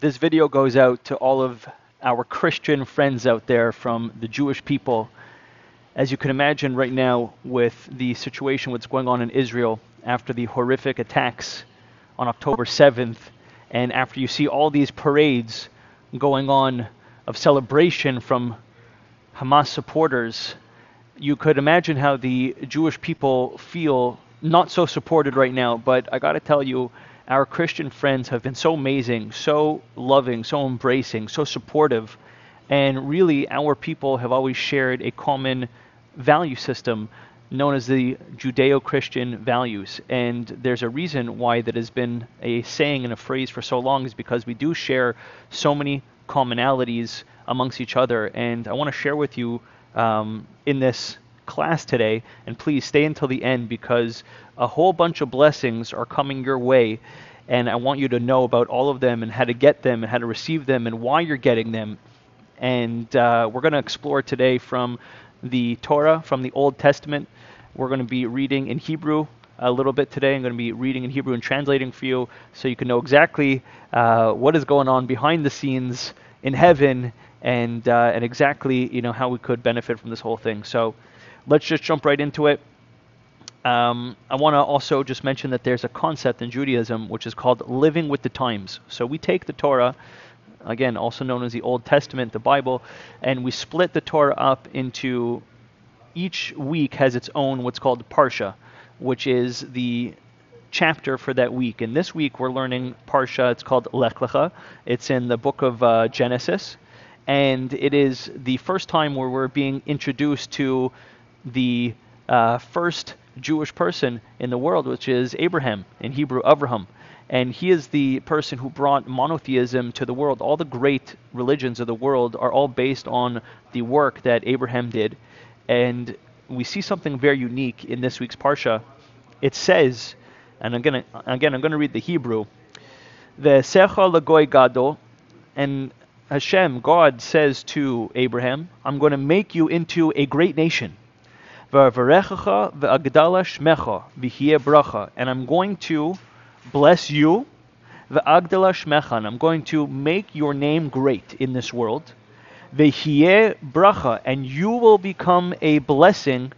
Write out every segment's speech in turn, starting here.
this video goes out to all of our Christian friends out there from the Jewish people. As you can imagine right now, with the situation, what's going on in Israel after the horrific attacks on October 7th, and after you see all these parades going on of celebration from Hamas supporters, you could imagine how the Jewish people feel not so supported right now. But I got to tell you, our Christian friends have been so amazing, so loving, so embracing, so supportive. And really, our people have always shared a common value system known as the Judeo Christian values. And there's a reason why that has been a saying and a phrase for so long, is because we do share so many commonalities amongst each other. And I want to share with you um, in this class today. And please stay until the end because a whole bunch of blessings are coming your way. And I want you to know about all of them and how to get them and how to receive them and why you're getting them. And uh, we're going to explore today from the Torah, from the Old Testament. We're going to be reading in Hebrew a little bit today. I'm going to be reading in Hebrew and translating for you so you can know exactly uh, what is going on behind the scenes in heaven and uh, and exactly you know how we could benefit from this whole thing. So let's just jump right into it. Um, I want to also just mention that there's a concept in Judaism which is called living with the times. So we take the Torah, again, also known as the Old Testament, the Bible, and we split the Torah up into each week has its own what's called Parsha, which is the chapter for that week. And this week we're learning Parsha. It's called Lech Lecha. It's in the book of uh, Genesis, and it is the first time where we're being introduced to the uh, first Jewish person in the world, which is Abraham in Hebrew, Avraham. And he is the person who brought monotheism to the world. All the great religions of the world are all based on the work that Abraham did. And we see something very unique in this week's Parsha. It says, and I'm gonna again I'm gonna read the Hebrew. The Secha Lagoy Gadol, and Hashem, God says to Abraham, I'm going to make you into a great nation. And I'm going to bless you. And I'm going to make your name great in this world. bracha, and you will become a blessing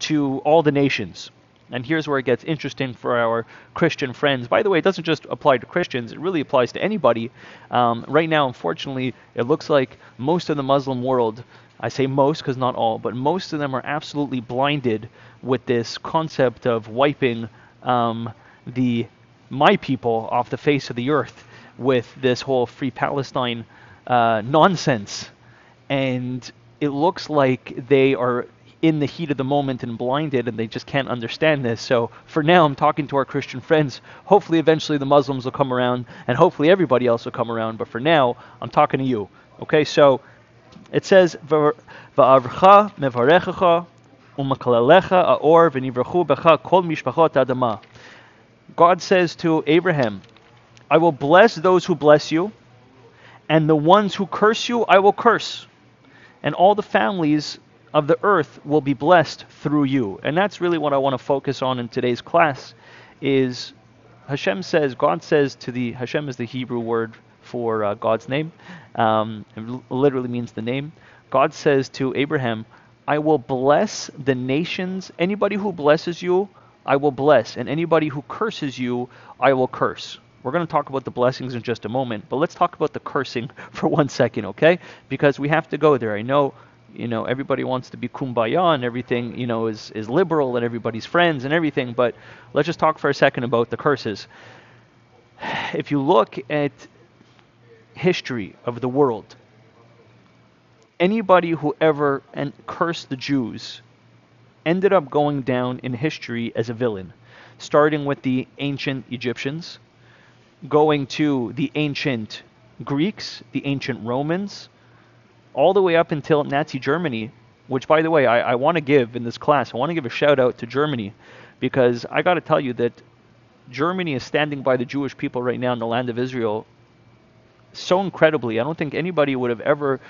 to all the nations. And here's where it gets interesting for our Christian friends. By the way, it doesn't just apply to Christians, it really applies to anybody. Um, right now, unfortunately, it looks like most of the Muslim world, I say most because not all, but most of them are absolutely blinded with this concept of wiping um, the my people off the face of the earth with this whole free Palestine uh, nonsense. And it looks like they are in the heat of the moment and blinded and they just can't understand this. So for now, I'm talking to our Christian friends. Hopefully, eventually the Muslims will come around and hopefully everybody else will come around. But for now, I'm talking to you. Okay, so it says, Va'avcha mevarechecha umakalelecha aor v'nivrachu becha kol mishpachot adama. God says to Abraham, I will bless those who bless you, and the ones who curse you, I will curse. And all the families of the earth will be blessed through you. And that's really what I want to focus on in today's class is Hashem says, God says to the, Hashem is the Hebrew word for uh, God's name. Um, it literally means the name. God says to Abraham, I will bless the nations. Anybody who blesses you, I will bless. And anybody who curses you, I will curse. We're going to talk about the blessings in just a moment, but let's talk about the cursing for one second, okay? Because we have to go there. I know you know everybody wants to be kumbaya and everything you know is is liberal and everybody's friends and everything but let's just talk for a second about the curses if you look at history of the world. Anybody who ever cursed the Jews ended up going down in history as a villain starting with the ancient Egyptians going to the ancient Greeks the ancient Romans all the way up until Nazi Germany, which, by the way, I, I want to give in this class, I want to give a shout out to Germany because I got to tell you that Germany is standing by the Jewish people right now in the land of Israel so incredibly. I don't think anybody would have ever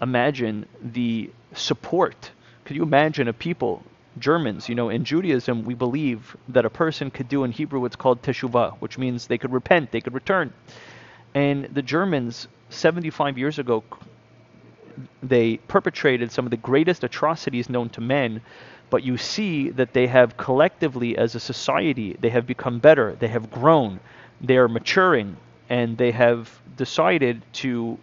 imagined the support. Could you imagine a people, Germans, you know, in Judaism, we believe that a person could do in Hebrew what's called teshuvah, which means they could repent, they could return. And the Germans, 75 years ago, they perpetrated some of the greatest atrocities known to men. But you see that they have collectively, as a society, they have become better. They have grown. They are maturing, and they have decided to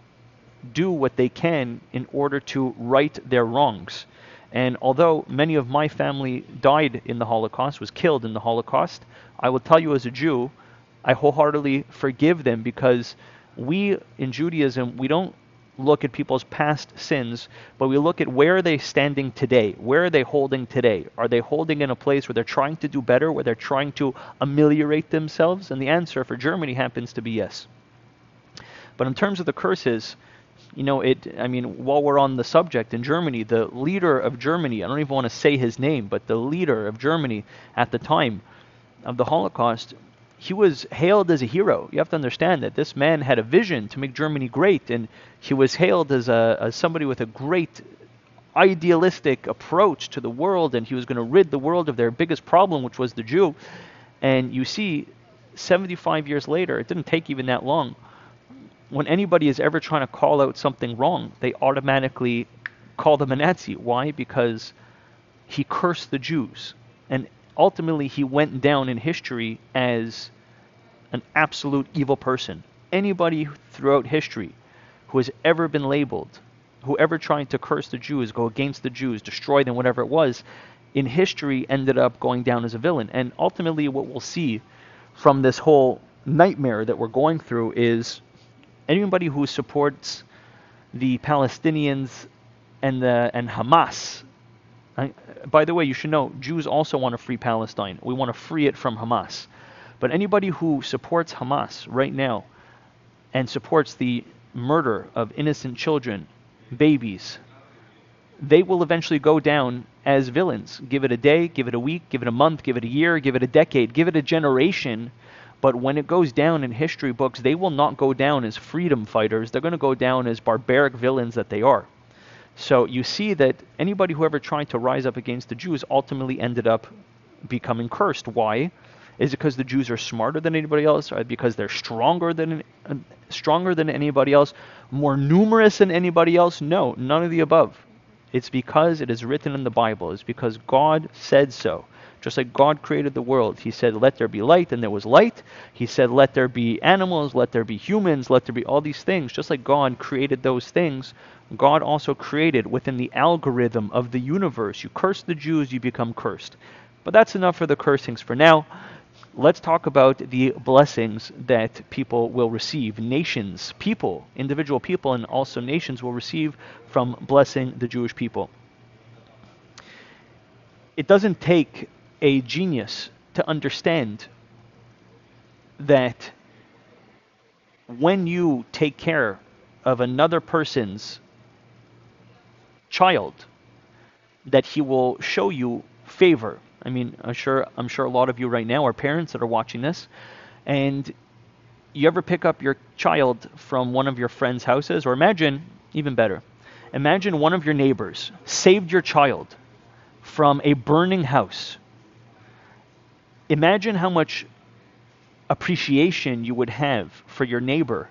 do what they can in order to right their wrongs. And although many of my family died in the Holocaust, was killed in the Holocaust, I will tell you as a Jew, I wholeheartedly forgive them because we in Judaism, we don't look at people's past sins, but we look at where are they standing today? Where are they holding today? Are they holding in a place where they're trying to do better, where they're trying to ameliorate themselves? And the answer for Germany happens to be yes. But in terms of the curses, you know, it. I mean, while we're on the subject, in Germany, the leader of Germany, I don't even want to say his name, but the leader of Germany at the time of the Holocaust, he was hailed as a hero. You have to understand that this man had a vision to make Germany great, and he was hailed as a as somebody with a great idealistic approach to the world, and he was going to rid the world of their biggest problem, which was the Jew. And you see, 75 years later, it didn't take even that long when anybody is ever trying to call out something wrong, they automatically call them a Nazi. Why? Because he cursed the Jews. And ultimately, he went down in history as an absolute evil person. Anybody throughout history who has ever been labeled, whoever tried to curse the Jews, go against the Jews, destroy them, whatever it was, in history ended up going down as a villain. And ultimately, what we'll see from this whole nightmare that we're going through is anybody who supports the Palestinians and the and Hamas. I, uh, by the way, you should know Jews also want to free Palestine. We want to free it from Hamas. But anybody who supports Hamas right now and supports the murder of innocent children, babies, they will eventually go down as villains. Give it a day, give it a week, give it a month, give it a year, give it a decade, give it a generation but when it goes down in history books, they will not go down as freedom fighters. They're going to go down as barbaric villains that they are. So you see that anybody who ever tried to rise up against the Jews ultimately ended up becoming cursed. Why? Is it because the Jews are smarter than anybody else? Or because they're stronger than stronger than anybody else? More numerous than anybody else? No, none of the above. It's because it is written in the Bible. It's because God said so. Just like God created the world, He said, Let there be light, and there was light. He said, Let there be animals, let there be humans, let there be all these things. Just like God created those things, God also created within the algorithm of the universe. You curse the Jews, you become cursed. But that's enough for the cursings for now. Let's talk about the blessings that people will receive. Nations, people, individual people, and also nations will receive from blessing the Jewish people. It doesn't take a genius to understand that when you take care of another person's child, that he will show you favor. I mean, I'm sure I'm sure a lot of you right now are parents that are watching this, and you ever pick up your child from one of your friends' houses, or imagine even better, imagine one of your neighbors saved your child from a burning house imagine how much appreciation you would have for your neighbor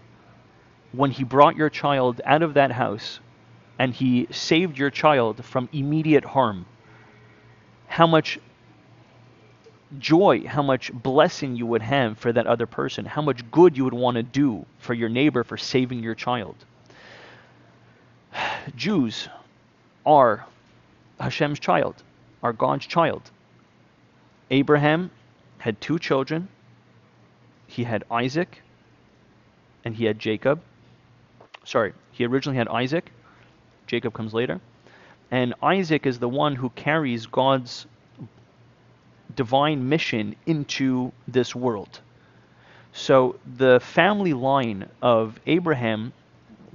when he brought your child out of that house and he saved your child from immediate harm. How much joy, how much blessing you would have for that other person, how much good you would want to do for your neighbor for saving your child. Jews are Hashem's child, are God's child. Abraham had two children. He had Isaac and he had Jacob. Sorry, he originally had Isaac. Jacob comes later. And Isaac is the one who carries God's divine mission into this world. So the family line of Abraham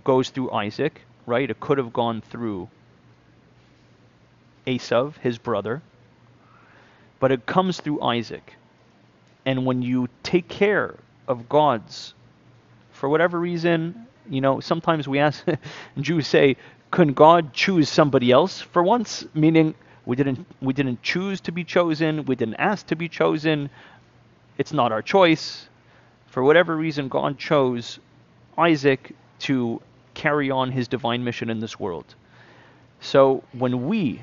goes through Isaac, right? It could have gone through Esav, his brother, but it comes through Isaac. And when you take care of God's, for whatever reason, you know, sometimes we ask, Jews say, couldn't God choose somebody else for once? Meaning, we didn't, we didn't choose to be chosen, we didn't ask to be chosen, it's not our choice. For whatever reason, God chose Isaac to carry on his divine mission in this world. So when we,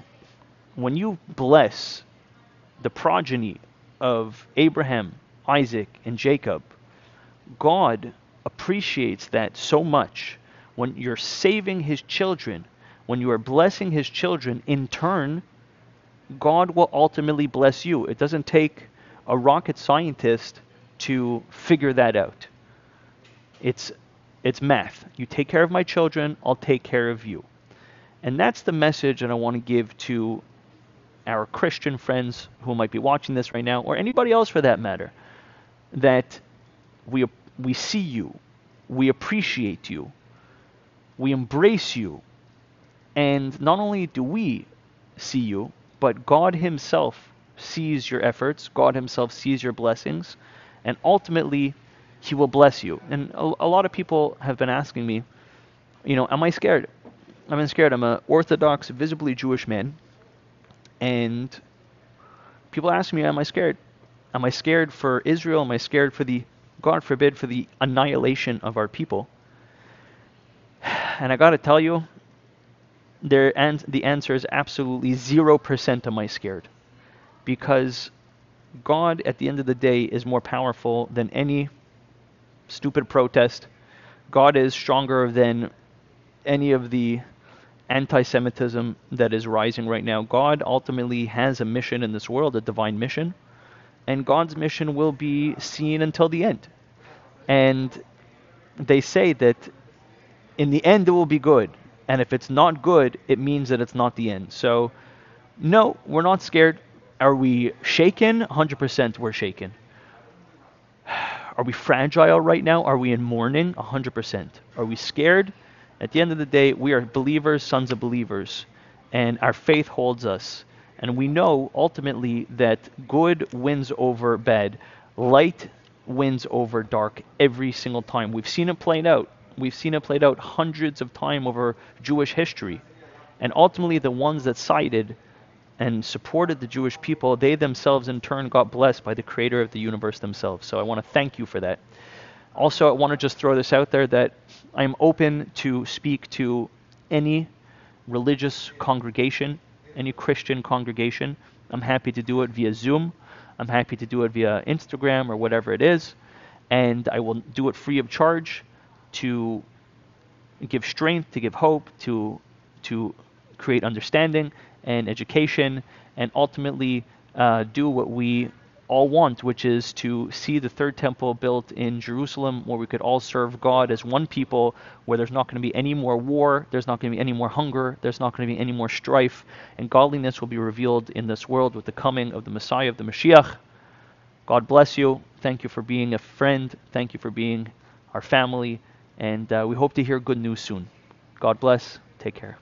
when you bless the progeny of Abraham, Isaac, and Jacob, God appreciates that so much. When you're saving his children, when you are blessing his children, in turn, God will ultimately bless you. It doesn't take a rocket scientist to figure that out. It's it's math. You take care of my children, I'll take care of you. And that's the message that I want to give to our Christian friends who might be watching this right now, or anybody else for that matter, that we, we see you, we appreciate you, we embrace you, and not only do we see you, but God Himself sees your efforts, God Himself sees your blessings, and ultimately He will bless you. And a, a lot of people have been asking me, you know, am I scared? I'm scared. I'm an Orthodox, visibly Jewish man, and people ask me, am I scared? Am I scared for Israel? Am I scared for the, God forbid, for the annihilation of our people? And I got to tell you, there and the answer is absolutely 0% am I scared. Because God, at the end of the day, is more powerful than any stupid protest. God is stronger than any of the anti Semitism that is rising right now. God ultimately has a mission in this world, a divine mission, and God's mission will be seen until the end. And they say that in the end it will be good. And if it's not good, it means that it's not the end. So, no, we're not scared. Are we shaken? 100% we're shaken. Are we fragile right now? Are we in mourning? 100%. Are we scared? At the end of the day, we are believers, sons of believers, and our faith holds us. And we know ultimately that good wins over bad, light wins over dark every single time. We've seen it played out. We've seen it played out hundreds of times over Jewish history. And ultimately, the ones that sided and supported the Jewish people, they themselves in turn got blessed by the creator of the universe themselves. So I want to thank you for that. Also, I want to just throw this out there that I am open to speak to any religious congregation, any Christian congregation. I'm happy to do it via Zoom. I'm happy to do it via Instagram or whatever it is. And I will do it free of charge to give strength, to give hope, to, to create understanding and education, and ultimately uh, do what we all want, which is to see the third temple built in Jerusalem where we could all serve God as one people, where there's not going to be any more war, there's not going to be any more hunger, there's not going to be any more strife, and godliness will be revealed in this world with the coming of the Messiah, of the Mashiach. God bless you. Thank you for being a friend. Thank you for being our family. And uh, we hope to hear good news soon. God bless. Take care.